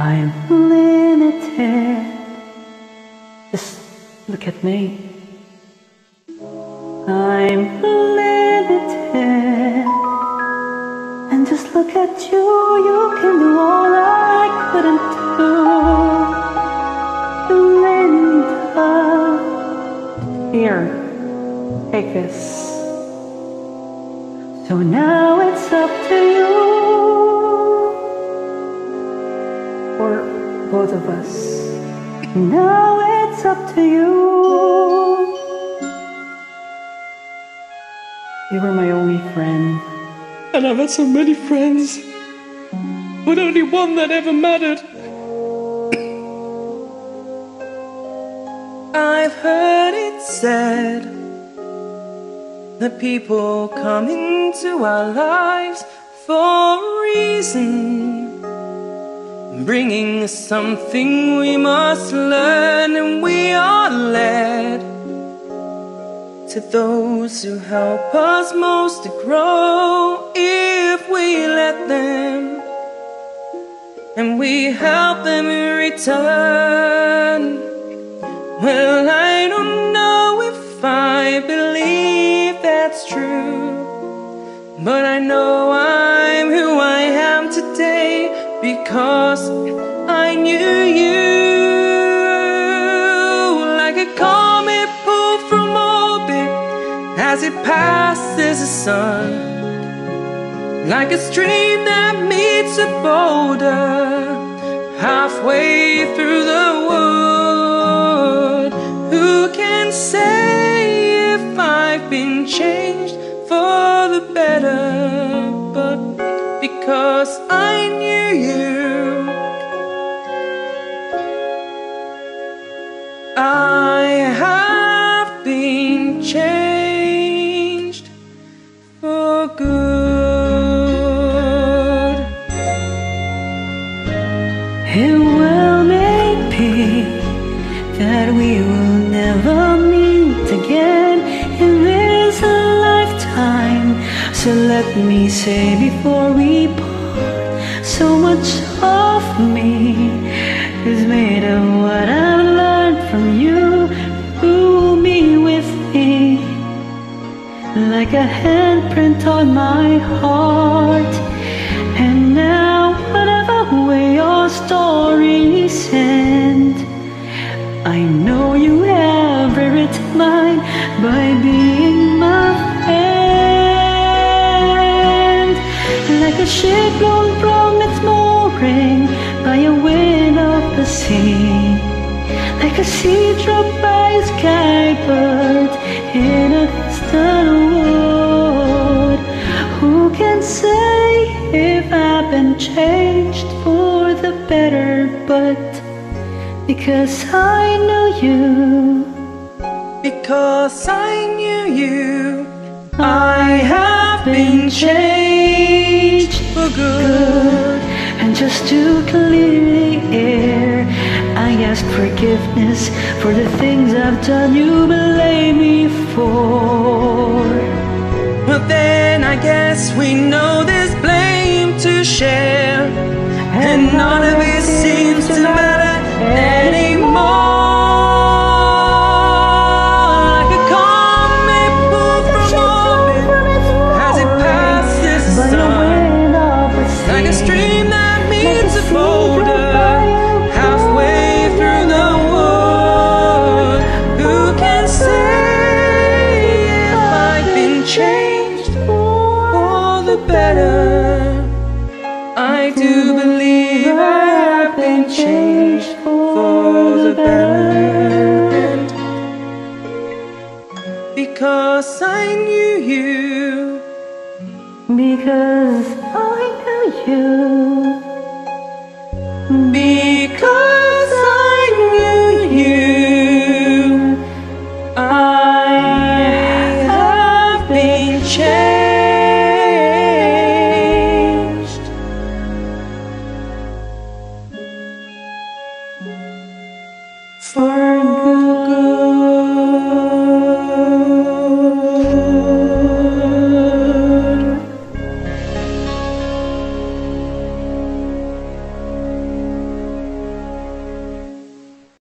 I'm limited. Just look at me. I'm limited. And just look at you, you can do all I couldn't do. Glinda. Here, take this. So now it's up us. Now it's up to you. You were my only friend. And I've had so many friends, but only one that ever mattered. I've heard it said that people come into our lives for a reason, bringing something we must learn, and we are led to those who help us most to grow if we let them and we help them in return. Well, I don't know if I believe that's true, but I know I'm because I knew you like a comet pulled from orbit as it passes the sun. Like a stream that meets a boulder halfway through the wood. Who can say if I've been changed for the better? But because I knew you, I let me say before we part, so much of me is made of what I've learned from you. Who be with me like a handprint on my heart. Sea. Like a sea dropped by a skybird in a distant world Who can say if I've been changed for the better? But because I know you, Because I knew you, I have been changed for good. And just to clear the air, I ask forgiveness for the things I've done you blame me for. But then I guess we know there's blame to share, and none of it seems to matter anymore. Like a comet changed for the better? I do believe I have been changed for the better. And because I knew you. Because I know you. Oh.